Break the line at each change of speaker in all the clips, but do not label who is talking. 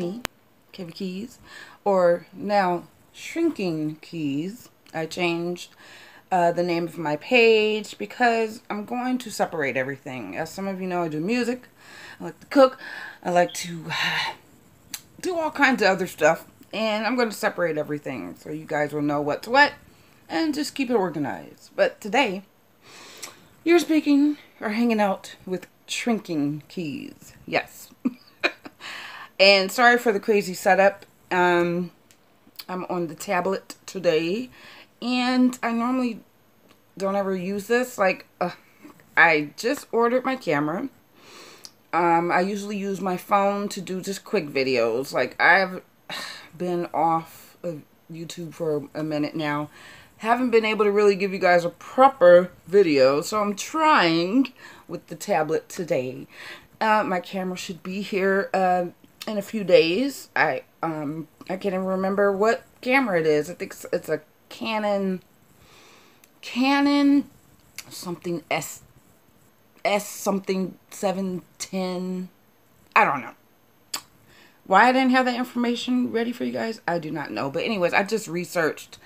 me, Keys, or now Shrinking Keys. I changed uh, the name of my page because I'm going to separate everything. As some of you know, I do music, I like to cook, I like to do all kinds of other stuff, and I'm going to separate everything so you guys will know what's what and just keep it organized. But today, you're speaking or hanging out with Shrinking Keys. Yes. And sorry for the crazy setup. Um, I'm on the tablet today and I normally don't ever use this. Like, uh, I just ordered my camera. Um, I usually use my phone to do just quick videos. Like, I've been off of YouTube for a minute now. Haven't been able to really give you guys a proper video. So I'm trying with the tablet today. Uh, my camera should be here uh, in a few days. I um I can't even remember what camera it is. I think it's a Canon Canon something S S something 710. I don't know. Why I didn't have that information ready for you guys, I do not know. But anyways, I just researched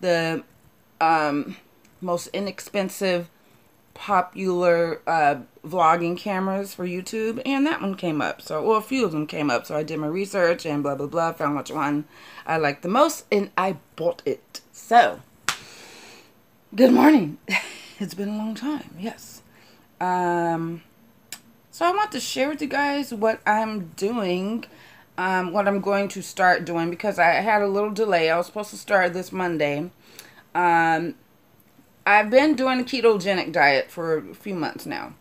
the um, most inexpensive popular uh, vlogging cameras for YouTube, and that one came up. So, well, a few of them came up. So I did my research and blah, blah, blah, found which one I liked the most, and I bought it. So, good morning. it's been a long time, yes. Um, so I want to share with you guys what I'm doing, um, what I'm going to start doing, because I had a little delay. I was supposed to start this Monday. Um, I've been doing a ketogenic diet for a few months now.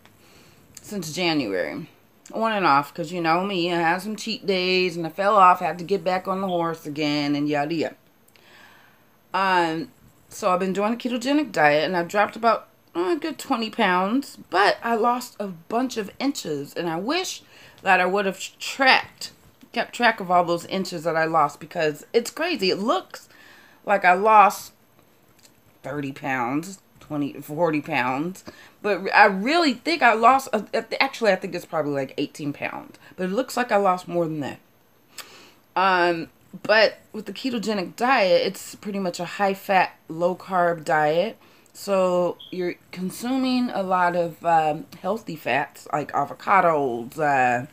Since January. On and off. Because you know me. I had some cheat days. And I fell off. Had to get back on the horse again. And yada yada. Um, so I've been doing a ketogenic diet. And I've dropped about oh, a good 20 pounds. But I lost a bunch of inches. And I wish that I would have tracked. Kept track of all those inches that I lost. Because it's crazy. It looks like I lost 30 pounds, 20, 40 pounds. But I really think I lost, uh, actually, I think it's probably like 18 pounds. But it looks like I lost more than that. Um, but with the ketogenic diet, it's pretty much a high fat, low carb diet. So you're consuming a lot of um, healthy fats like avocados, uh,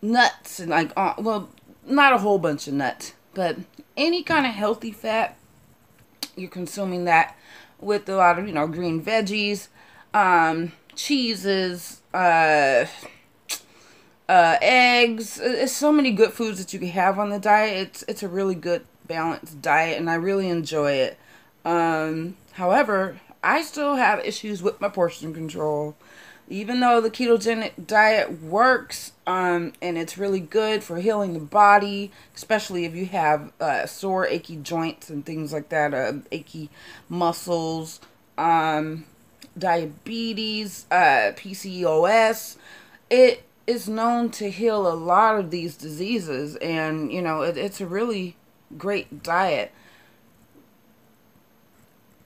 nuts, and like, uh, well, not a whole bunch of nuts, but any kind of healthy fat you're consuming that with a lot of, you know, green veggies, um, cheeses, uh, uh, eggs. It's so many good foods that you can have on the diet. It's, it's a really good balanced diet and I really enjoy it. Um, however, I still have issues with my portion control even though the ketogenic diet works um, and it's really good for healing the body, especially if you have uh, sore, achy joints and things like that, uh, achy muscles, um, diabetes, uh, PCOS, it is known to heal a lot of these diseases. And, you know, it, it's a really great diet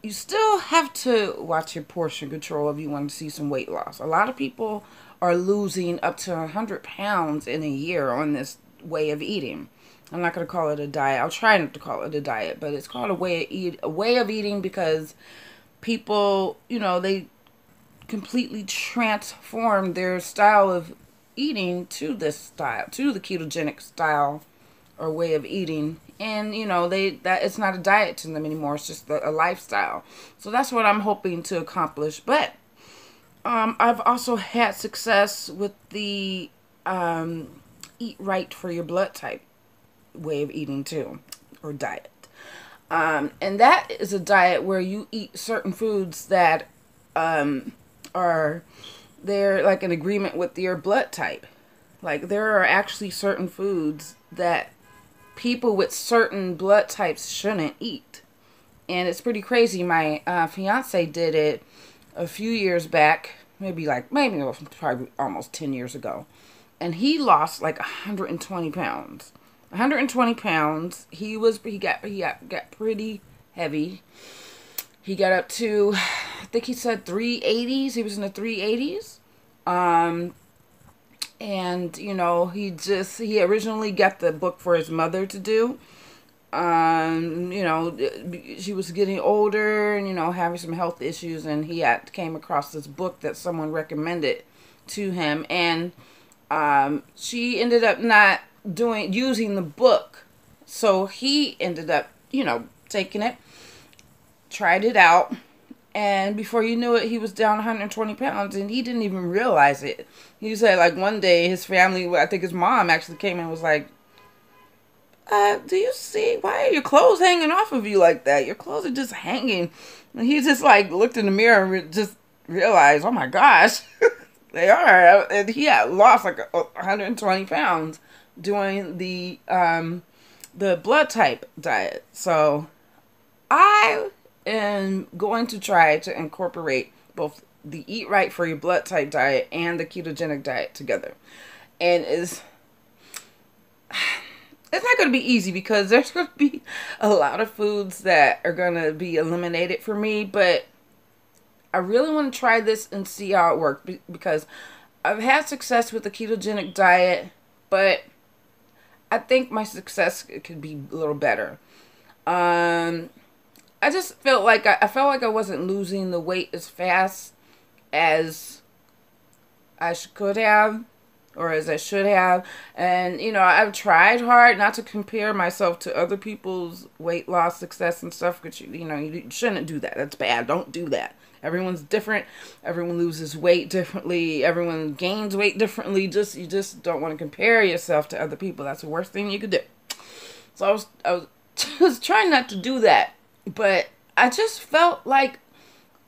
you still have to watch your portion control if you want to see some weight loss. A lot of people are losing up to 100 pounds in a year on this way of eating. I'm not going to call it a diet. I'll try not to call it a diet, but it's called a way of eat a way of eating because people, you know, they completely transform their style of eating to this style, to the ketogenic style or way of eating. And you know they that it's not a diet to them anymore. It's just a, a lifestyle. So that's what i'm hoping to accomplish. But um, i've also had success with the um, eat right for your blood type way of eating too or diet. Um, and that is a diet where you eat certain foods that um, are they're like an agreement with your blood type. Like there are actually certain foods that people with certain blood types shouldn't eat. And it's pretty crazy. My uh, fiance did it a few years back, maybe like, maybe probably almost 10 years ago. And he lost like 120 pounds. 120 pounds. He was, he got, he got, got pretty heavy. He got up to, I think he said 380s. He was in the 380s. Um, and you know he just he originally got the book for his mother to do. Um you know she was getting older and you know having some health issues and he had came across this book that someone recommended to him. And um she ended up not doing using the book. So he ended up you know taking it tried it out and before you knew it, he was down 120 pounds, and he didn't even realize it. He said, like one day, his family, I think his mom actually came and was like, uh, "Do you see why are your clothes hanging off of you like that? Your clothes are just hanging." And he just like looked in the mirror and just realized, "Oh my gosh, they are." And he had lost like 120 pounds doing the um the blood type diet. So I am going to try to incorporate both the eat right for your blood type diet and the ketogenic diet together. And it's it's not going to be easy because there's going to be a lot of foods that are going to be eliminated for me, but I really want to try this and see how it works because I've had success with the ketogenic diet, but I think my success could be a little better. Um I just felt like I, I felt like I wasn't losing the weight as fast as I could have or as I should have. And, you know, I've tried hard not to compare myself to other people's weight loss success and stuff, but you, you know, you shouldn't do that. That's bad. Don't do that. Everyone's different. Everyone loses weight differently. Everyone gains weight differently. Just you just don't want to compare yourself to other people. That's the worst thing you could do. So I was I was just trying not to do that but I just felt like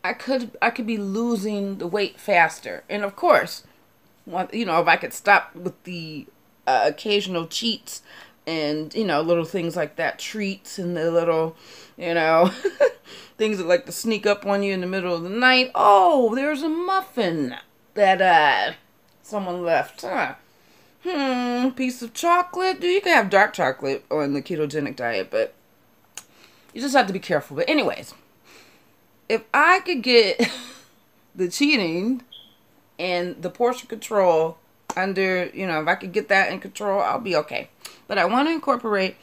I could I could be losing the weight faster. And of course, you know, if I could stop with the uh, occasional cheats and you know little things like that, treats and the little, you know, things that like to sneak up on you in the middle of the night. Oh, there's a muffin that uh someone left. Huh. Hmm, piece of chocolate. Do you can have dark chocolate on the ketogenic diet, but you just have to be careful. But anyways, if I could get the cheating and the portion control under, you know, if I could get that in control, I'll be okay. But I want to incorporate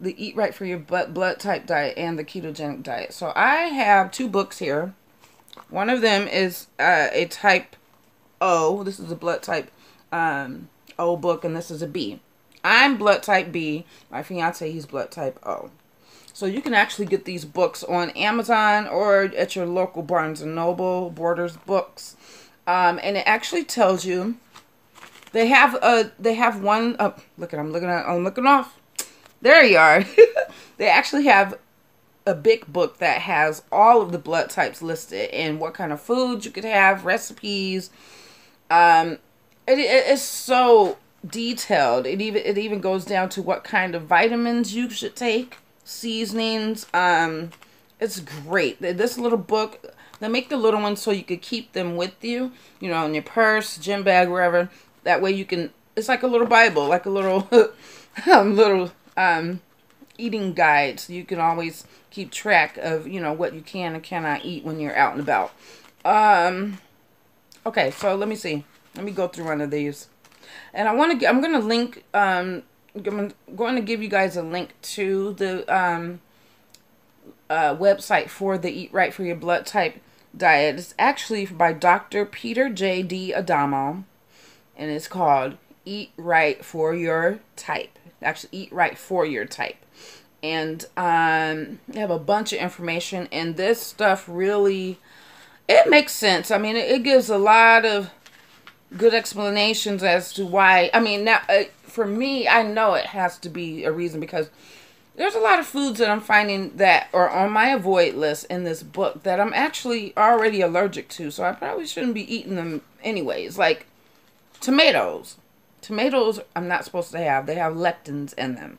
the Eat Right for Your Blood Type diet and the ketogenic diet. So I have two books here. One of them is uh, a type O. This is a blood type um, O book, and this is a B. I'm blood type B. My fiance, he's blood type O. So you can actually get these books on Amazon or at your local Barnes and Noble, Borders Books, um, and it actually tells you they have a they have one. Oh, look at I'm looking at I'm looking off. There you are. they actually have a big book that has all of the blood types listed and what kind of foods you could have, recipes. Um, it, it, it's so detailed. It even it even goes down to what kind of vitamins you should take seasonings. Um, it's great. This little book, they make the little ones so you could keep them with you, you know, in your purse, gym bag, wherever. That way you can, it's like a little Bible, like a little, um, little, um, eating guide. So you can always keep track of, you know, what you can and cannot eat when you're out and about. Um, okay, so let me see. Let me go through one of these. And I want to, I'm going to link, um, I'm going to give you guys a link to the um, uh, website for the Eat Right for Your Blood Type diet. It's actually by Dr. Peter J. D'Adamo, and it's called Eat Right for Your Type. Actually, Eat Right for Your Type. And um, they have a bunch of information, and this stuff really it makes sense. I mean, it, gives a lot of good explanations as to why. I mean, now. Uh, for me, I know it has to be a reason because there's a lot of foods that I'm finding that are on my avoid list in this book that I'm actually already allergic to. So I probably shouldn't be eating them anyways. Like tomatoes. Tomatoes I'm not supposed to have. They have lectins in them.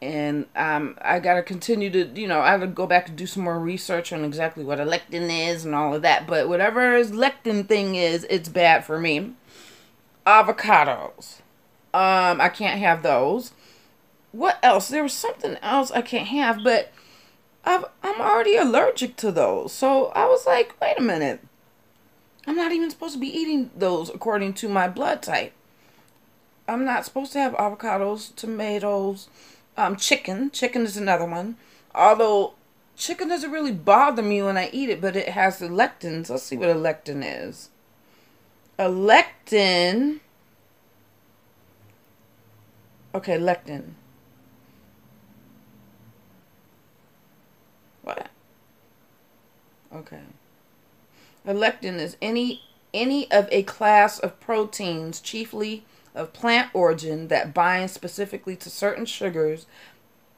And um, I got to continue to, you know, I to go back and do some more research on exactly what a lectin is and all of that. But whatever his lectin thing is, it's bad for me. Avocados um, I can't have those. What else? There was something else I can't have, but i I'm already allergic to those. So I was like, wait a minute. I'm not even supposed to be eating those according to my blood type. I'm not supposed to have avocados, tomatoes, um, chicken. Chicken is another one. Although chicken doesn't really bother me when I eat it, but it has the lectins. Let's see what a lectin is. A lectin. Okay, lectin. What? Okay. A lectin is any any of a class of proteins, chiefly of plant origin, that bind specifically to certain sugars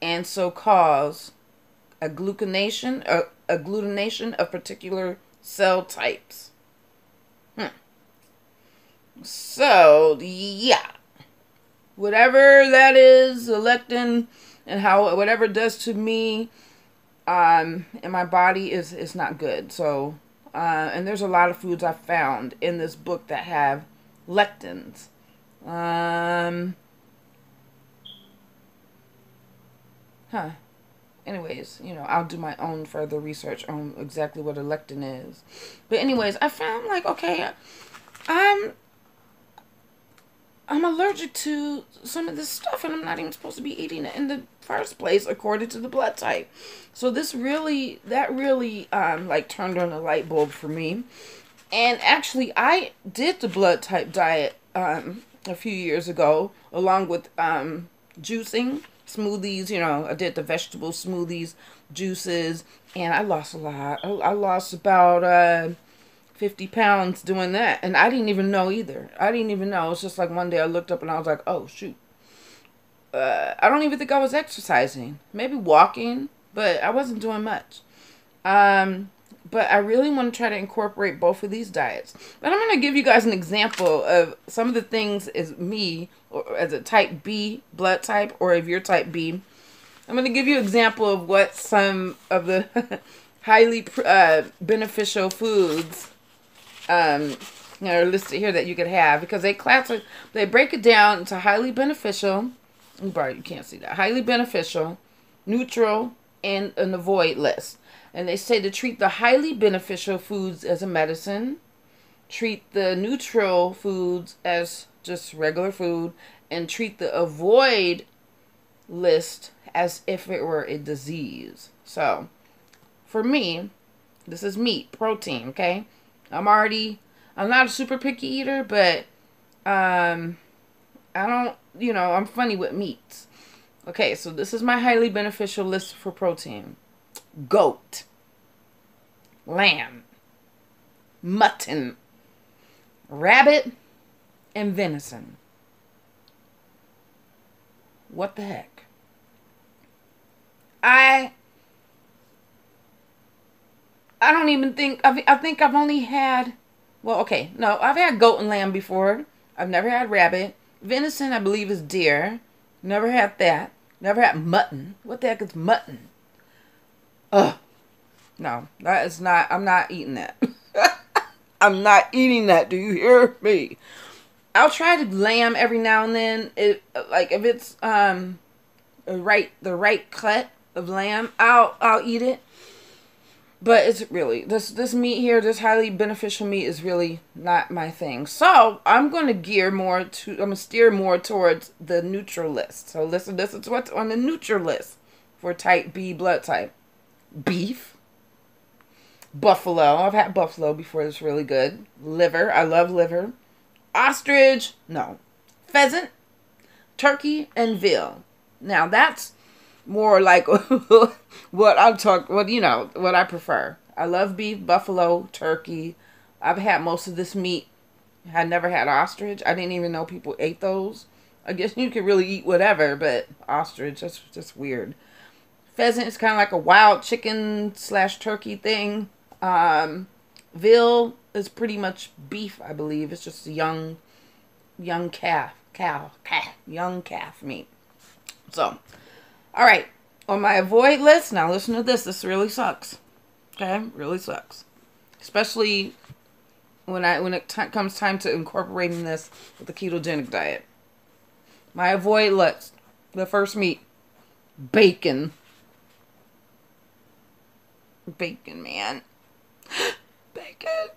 and so cause agglutination, a, a of particular cell types. Hmm. So, yeah. Whatever that is, a lectin, and how whatever it does to me um, and my body is, is not good. So, uh, and there's a lot of foods I found in this book that have lectins. Um, huh. Anyways, you know, I'll do my own further research on exactly what a lectin is. But anyways, I found like, okay, I'm I'm allergic to some of this stuff and I'm not even supposed to be eating it in the first place according to the blood type. So this really that really um like turned on a light bulb for me. And actually I did the blood type diet um a few years ago along with um juicing smoothies, you know, I did the vegetable smoothies, juices, and I lost a lot. I, lost about uh 50 pounds doing that. And I didn't even know either. I didn't even know. It's just like one day I looked up and I was like, oh, shoot. Uh, I don't even think I was exercising. Maybe walking, but I wasn't doing much. Um, but I really want to try to incorporate both of these diets. But I'm going to give you guys an example of some of the things as me, or as a type B blood type, or if you're type B. I'm going to give you an example of what some of the highly uh, beneficial foods um, you know, listed here that you could have because they classify, they break it down into highly beneficial. You you can't see that highly beneficial, neutral, and an avoid list. And they say to treat the highly beneficial foods as a medicine, treat the neutral foods as just regular food, and treat the avoid list as if it were a disease. So, for me, this is meat, protein, okay? I'm already I'm not a super picky eater, but um I don't, you know, I'm funny with meats. Okay, so this is my highly beneficial list for protein. Goat, lamb, mutton, rabbit, and venison. What the heck? I I don't even think I've, I think I've only had well okay no I've had goat and lamb before. I've never had rabbit. Venison I believe is deer. Never had that. Never had mutton. What the heck is mutton? Ugh. No that is not I'm not eating that. I'm not eating that. Do you hear me? I'll try to lamb every now and then. It like if it's um right the right cut of lamb I'll I'll eat it but it's really this this meat here this highly beneficial meat is really not my thing. So i'm going to gear more to i'm going to steer more towards the neutral list so listen this is what's on the neutral list for type b blood type. Beef. Buffalo. I've had buffalo before. It's really good. Liver. I love liver. Ostrich. No. Pheasant. Turkey and veal. Now that's more like what I'm talking, what you know, what I prefer. I love beef, buffalo, turkey. I've had most of this meat. I never had ostrich. I didn't even know people ate those. I guess you could really eat whatever, but ostrich, that's just weird. Pheasant is kind of like a wild chicken slash turkey thing. Um, veal is pretty much beef, I believe. It's just a young, young calf, cow, calf, young calf meat. So, all right, on my avoid list, now listen to this. This really sucks. Okay, really sucks. Especially when I when it comes time to incorporating this with the ketogenic diet. My avoid list. The first meat, bacon. Bacon, man. bacon.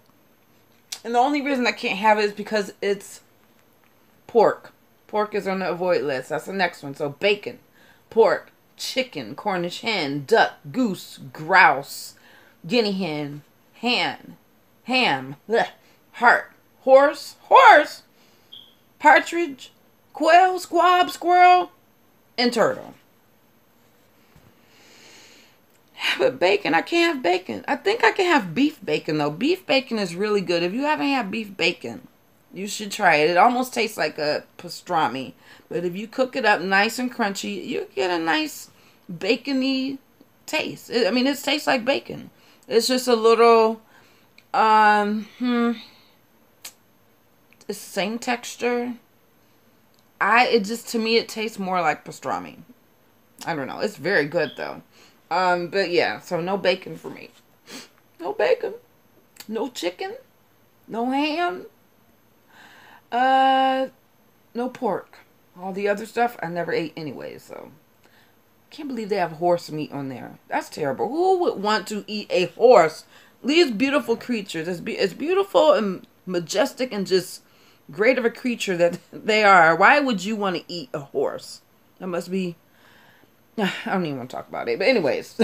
And the only reason I can't have it is because it's pork. Pork is on the avoid list. That's the next one. So bacon, pork, chicken, Cornish hen, duck, goose, grouse, guinea hen, hen, ham, bleh, heart, horse, horse, partridge, quail, squab, squirrel, and turtle. But bacon, I can't have bacon. I think I can have beef bacon though. Beef bacon is really good. If you haven't had beef bacon, you should try it. It almost tastes like a pastrami. But if you cook it up nice and crunchy, you get a nice bacony taste. I mean, it tastes like bacon. It's just a little, um, hmm, it's the same texture. I, it just, to me, it tastes more like pastrami. I don't know. It's very good though. Um, but yeah, so no bacon for me. No bacon. No chicken. No ham. Uh, no pork. All the other stuff I never ate anyway, so. Can't believe they have horse meat on there. That's terrible. Who would want to eat a horse? These beautiful creatures. As, be- as beautiful and majestic and just great of a creature that they are. Why would you want to eat a horse? That must be. I don't even want to talk about it. But, anyways.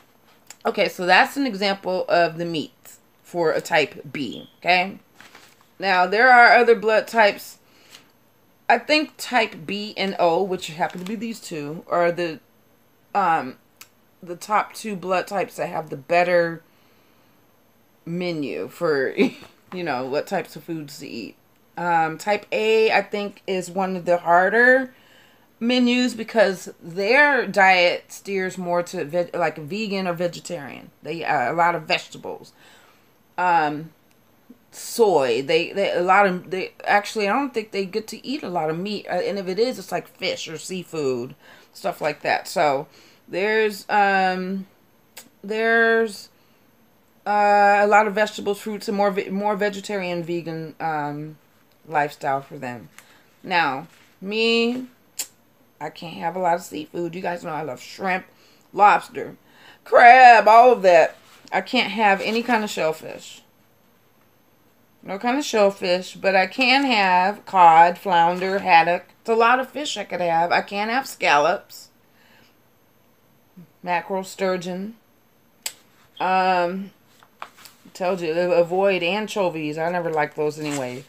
okay, so that's an example of the meats for a type B. Okay. Now, there are other blood types. I think type B and O, which happen to be these two, are the um, the top two blood types that have the better menu for, you know, what types of foods to eat. Um, type A, I think, is one of the harder menus because their diet steers more to like vegan or vegetarian. They uh, a lot of vegetables, um, soy. They they a lot of they actually I don't think they get to eat a lot of meat, uh, and if it is, it's like fish or seafood stuff like that. So there's um there's uh, a lot of vegetables, fruits, and more more vegetarian, vegan um, lifestyle for them. Now, me, I can't have a lot of seafood. You guys know I love shrimp, lobster, crab, all of that. I can't have any kind of shellfish. No kind of shellfish, but I can have cod, flounder, haddock. It's a lot of fish I could have. I can't have scallops mackerel, sturgeon. Um, told you avoid anchovies. I never liked those anyway.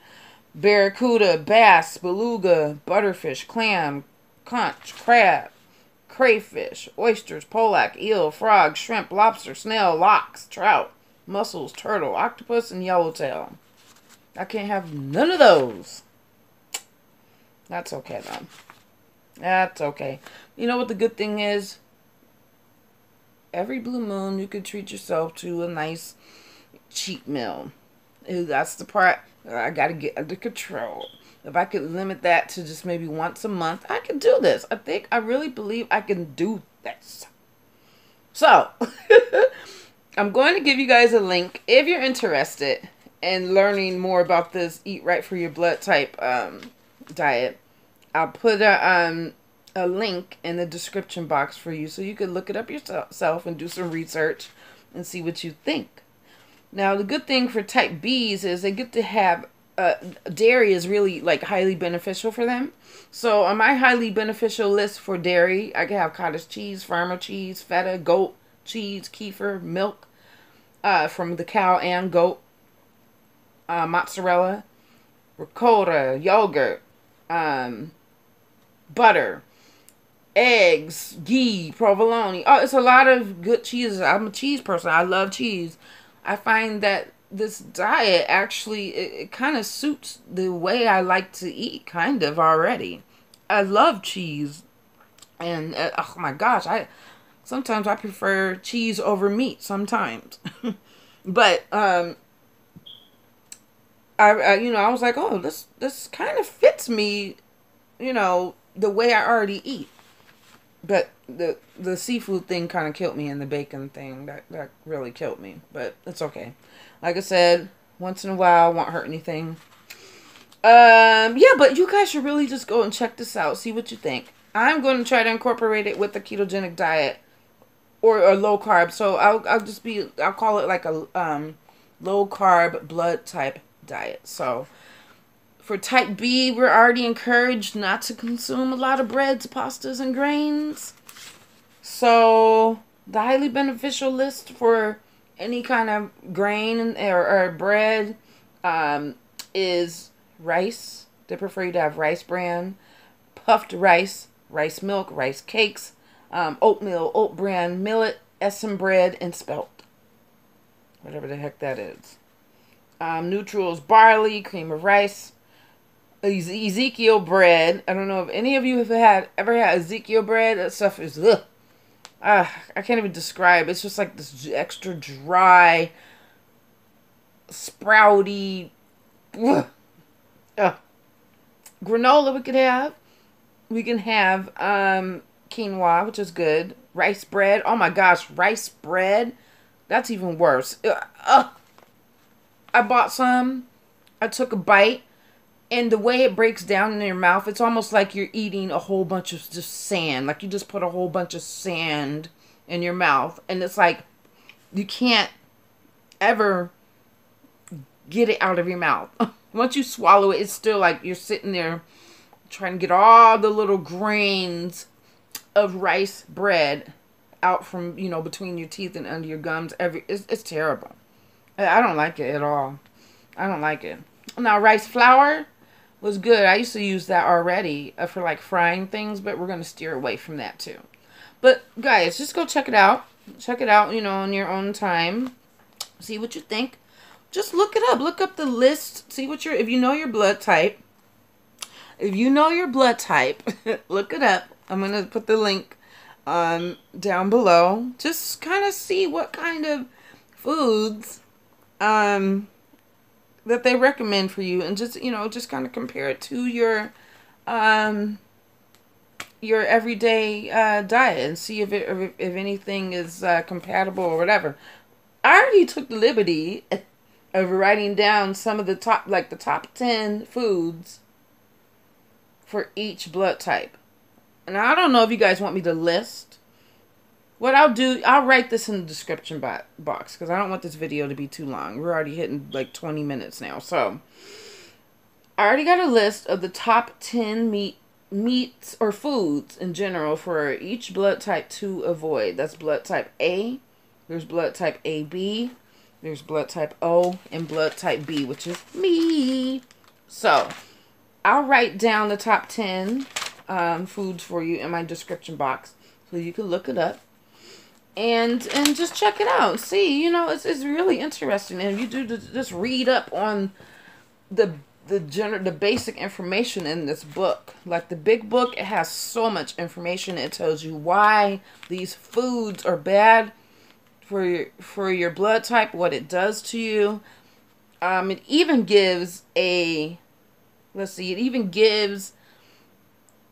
Barracuda, bass, beluga, butterfish, clam, conch, crab, crayfish, oysters, pollock, eel, frog, shrimp, lobster, snail, lox, trout, mussels, turtle, octopus, and yellowtail. I can't have none of those. That's okay though. That's okay. You know what the good thing is? every blue moon you could treat yourself to a nice cheat meal. That's the part I got to get under control. If I could limit that to just maybe once a month, I can do this. I think I really believe I can do this. So, I'm going to give you guys a link if you're interested in learning more about this eat right for your blood type um, diet. I'll put a um, a link in the description box for you so you can look it up yourself and do some research and see what you think. Now, the good thing for type Bs is they get to have uh, dairy is really like highly beneficial for them. So on my highly beneficial list for dairy, I can have cottage cheese, farmer cheese, feta, goat cheese, kefir, milk uh, from the cow and goat, uh, mozzarella, ricotta, yogurt, um, butter, eggs, ghee, provolone. Oh, it's a lot of good cheeses. I'm a cheese person. I love cheese. I find that this diet actually it, it kind of suits the way I like to eat kind of already. I love cheese. And uh, oh my gosh, I sometimes I prefer cheese over meat sometimes. but um I, I you know, I was like, "Oh, this this kind of fits me, you know, the way I already eat." but the the seafood thing kind of killed me and the bacon thing that that really killed me but it's okay. Like i said once in a while won't hurt anything. Um yeah but you guys should really just go and check this out see what you think. I'm going to try to incorporate it with the ketogenic diet or, or low carb so i'll i'll just be i'll call it like a um low carb blood type diet so For type B, we're already encouraged not to consume a lot of breads, pastas, and grains. So, the highly beneficial list for any kind of grain or, or bread um, is rice. They prefer you to have rice bran, puffed rice, rice milk, rice cakes, um, oatmeal, oat bran, millet, Essene bread, and spelt. Whatever the heck that is. Um, neutrals, barley, cream of rice, Ezekiel bread. I don't know if any of you have had ever had Ezekiel bread. That stuff is ugh. Uh, I can't even describe. It's just like this extra dry, sprouty. Ugh. Granola we could have. We can have um, quinoa, which is good. Rice bread. Oh my gosh, rice bread. That's even worse. I bought some. I took a bite. And the way it breaks down in your mouth, it's almost like you're eating a whole bunch of just sand. Like you just put a whole bunch of sand in your mouth. And it's like you can't ever get it out of your mouth. Once you swallow it, it's still like you're sitting there trying to get all the little grains of rice bread out from, you know, between your teeth and under your gums. Every It's, it's terrible. I don't like it at all. I don't like it. Now, rice flour was good. I used to use that already uh, for like frying things, but we're going to steer away from that too. But guys, just go check it out. Check it out, you know, on your own time. See what you think. Just look it up. Look up the list. See what your if you know your blood type. If you know your blood type, look it up. I'm going to put the link um down below. Just kind of see what kind of foods um that they recommend for you and just you know just kind of compare it to your um your everyday uh, diet and see if it if, if anything is uh, compatible or whatever. I already took the liberty of writing down some of the top like the top 10 foods for each blood type. And I don't know if you guys want me to list what I'll do, I'll write this in the description box because I don't want this video to be too long. We're already hitting like 20 minutes now. So, I already got a list of the top 10 meat meats or foods in general for each blood type to avoid. That's blood type A, there's blood type AB, there's blood type O, and blood type B, which is me. So, I'll write down the top 10 um, foods for you in my description box so you can look it up and and just check it out. See, you know, it's it's really interesting, and you do just read up on the the general the basic information in this book. Like the big book, it has so much information. It tells you why these foods are bad for your for your blood type, what it does to you. Um, it even gives a let's see, it even gives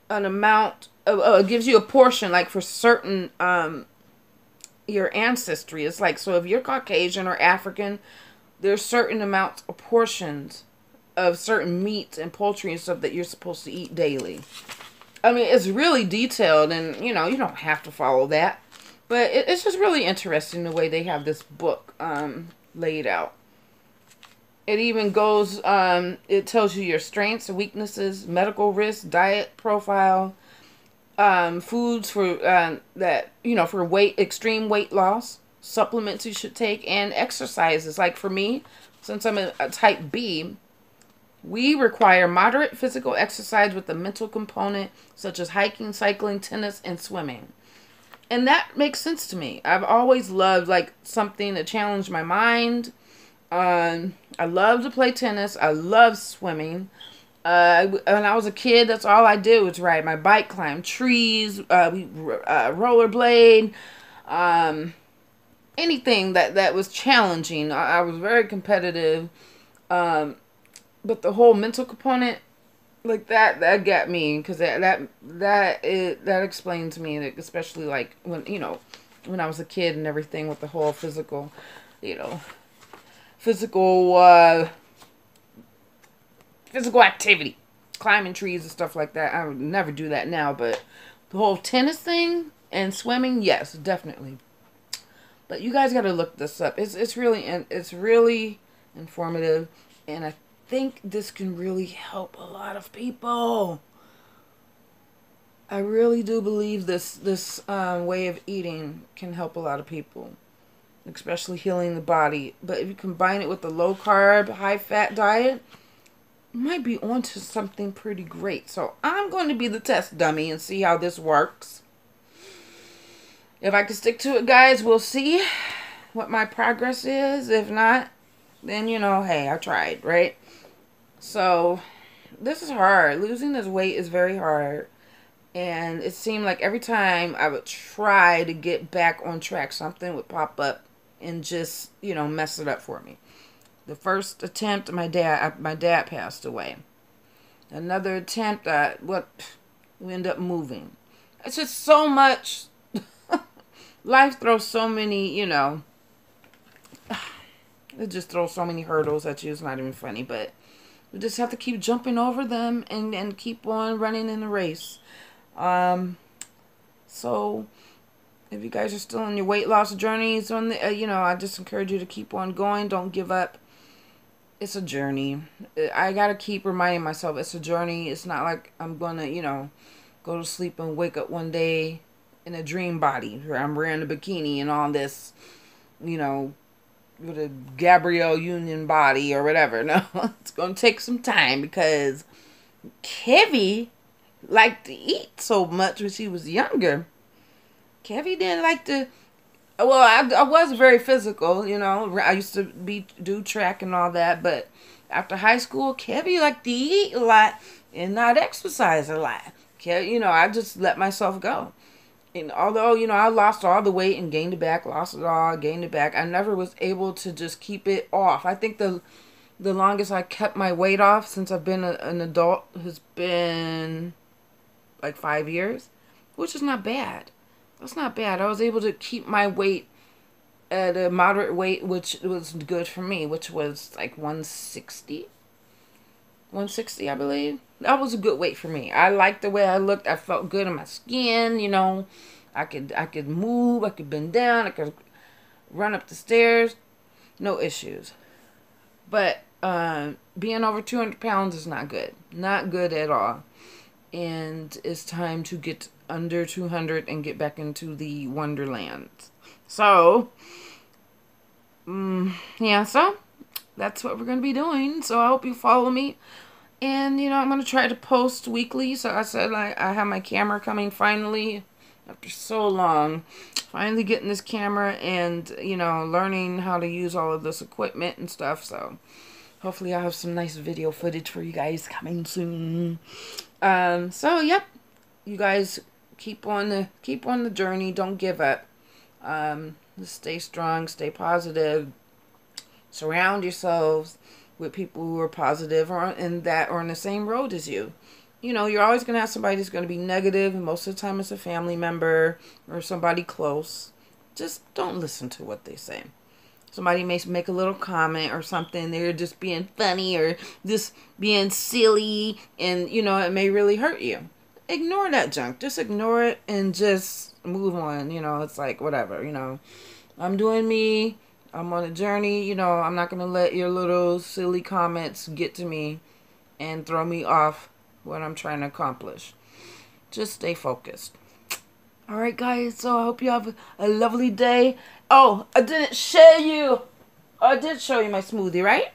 an amount uh, it gives you a portion like for certain um your ancestry. It's like so if you're Caucasian or African, there's certain amounts of portions of certain meats and poultry and stuff that you're supposed to eat daily. I mean, it's really detailed, and you know you don't have to follow that, but it, it's just really interesting the way they have this book um, laid out. It even goes, um, it tells you your strengths, weaknesses, medical risks, diet profile, um, foods for uh, that you know for weight extreme weight loss, supplements you should take, and exercises. Like for me, since I'm a, a type B, we require moderate physical exercise with a mental component, such as hiking, cycling, tennis, and swimming. And that makes sense to me. I've always loved like something to challenge my mind. Um, I love to play tennis. I love swimming. Uh, when I was a kid, that's all I did was ride my bike, climb trees, uh, we uh, rollerblade, um, anything that that was challenging. I, I was very competitive, um, but the whole mental component, like that, that got me because that that that it that explains me, especially like when you know when I was a kid and everything with the whole physical, you know, physical. Uh, physical activity, climbing trees and stuff like that. I would never do that now, but the whole tennis thing and swimming, yes, definitely. But you guys got to look this up. It's it's really and it's really informative, and I think this can really help a lot of people. I really do believe this this um, way of eating can help a lot of people, especially healing the body. But if you combine it with a low carb, high fat diet, might be onto something pretty great. So I'm going to be the test dummy and see how this works. If I can stick to it, guys, we'll see what my progress is. If not, then you know, hey, I tried, right? So this is hard. Losing this weight is very hard. And it seemed like every time I would try to get back on track, something would pop up and just, you know, mess it up for me. The first attempt, my dad, my dad passed away. Another attempt, I, what, we end up moving. It's just so much. Life throws so many, you know, it just throws so many hurdles at you. It's not even funny, but we just have to keep jumping over them and, and keep on running in the race. Um, so if you guys are still on your weight loss journeys on the, uh, you know, I just encourage you to keep on going. Don't give up. It's a journey. I got to keep reminding myself it's a journey. It's not like I'm to, you know, go to sleep and wake up one day in a dream body where I'm wearing a bikini and all this, you know, with a Gabrielle Union body or whatever. No, it's to take some time because Kevy liked to eat so much when she was younger. Kevy didn't like to. Well, I, I was very physical, you know. I used to be do track and all that, but after high school, Kevy like to eat a lot and not exercise a lot. Kev, you know, I just let myself go. And although, you know, I lost all the weight and gained it back, lost it all, gained it back, I never was able to just keep it off. I think the the longest I kept my weight off since I've been a, an adult has been like five years, which is not bad. That's not bad. I was able to keep my weight at a moderate weight, which was good for me, which was like 160. 160, I believe that was a good weight for me. I liked the way I looked. I felt good in my skin, you know. I could I could move, I could bend down, I could run up the stairs. No issues. But uh, being over 200 pounds is not good. Not good at all. And it's time to get under 200 and get back into the wonderland. So, um, yeah, so that's what we're going to be doing. So I hope you follow me and, you know, I'm going to try to post weekly. So I said I, I have my camera coming finally after so long. Finally getting this camera and, you know, learning how to use all of this equipment and stuff. So hopefully I'll have some nice video footage for you guys coming soon. Um, so, yep. You guys keep on the keep on the journey. Don't give up. Um, stay strong. Stay positive. Surround yourselves with people who are positive or in that or on the same road as you. You know, you're always going to have somebody that's going to be negative, and most of the time it's a family member or somebody close. Just don't listen to what they say. Somebody may make a little comment or something. They're just being funny or just being silly, and you know, it may really hurt you. Ignore that junk. Just ignore it and just move on. You know, it's like whatever, you know. I'm doing me I'm on a journey. You know, I'm not going to let your little silly comments get to me and throw me off what I'm trying to accomplish. Just stay focused. All right, guys. So I hope you have a lovely day. Oh, I didn't show you. I did show you my smoothie, right?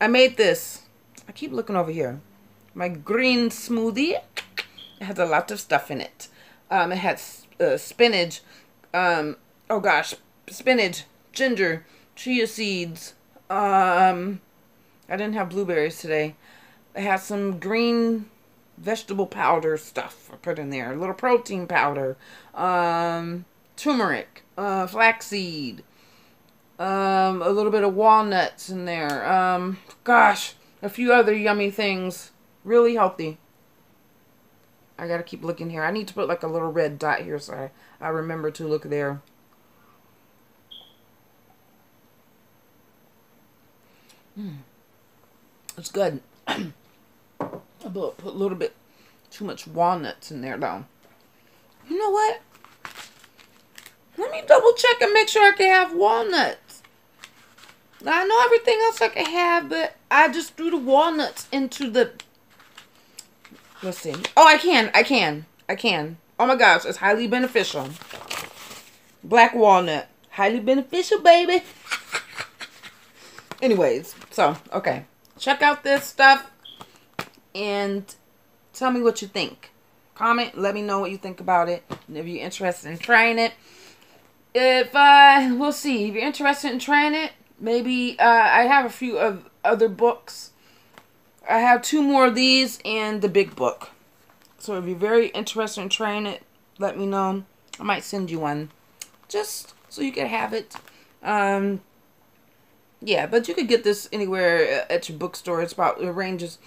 I made this. I keep looking over here. My green smoothie. It has a lot of stuff in it. Um, it has uh, spinach. Um, oh gosh, spinach, ginger, chia seeds. Um, I didn't have blueberries today. It had some green vegetable powder stuff I put in there. A little protein powder. Um, turmeric. Uh, flaxseed. Um, a little bit of walnuts in there. Um, gosh, a few other yummy things. Really healthy. I gotta keep looking here. I need to put like a little red dot here so I, I remember to look there. Mm. It's good. I put a little bit too much walnuts in there though. You know what? Let me double check and make sure I can have walnuts. Now, I know everything else I can have, but I just threw the walnuts into the. Let's see. Oh, I can. I can. I can. Oh my gosh, it's highly beneficial. Black walnut. Highly beneficial, baby. Anyways, so, okay. Check out this stuff and tell me what you think. Comment, let me know what you think about it. And if you're interested in trying it. If, uh, we'll see. If you're interested in trying it, maybe, uh, I have a few of other books. I have two more of these and the big book. So if you're very interested in trying it, let me know. I might send you one. Just so you can have it. Um, yeah, but you could get this anywhere at your bookstore. It's about, it ranges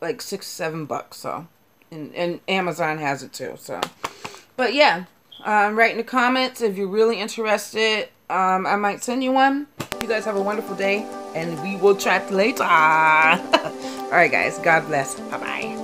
like six, seven bucks. So, and, and Amazon has it too. So, but yeah, um, write in the comments if you're really interested. Um, I might send you one. You guys have a wonderful day and we will chat later. All right, guys. God bless. Bye-bye.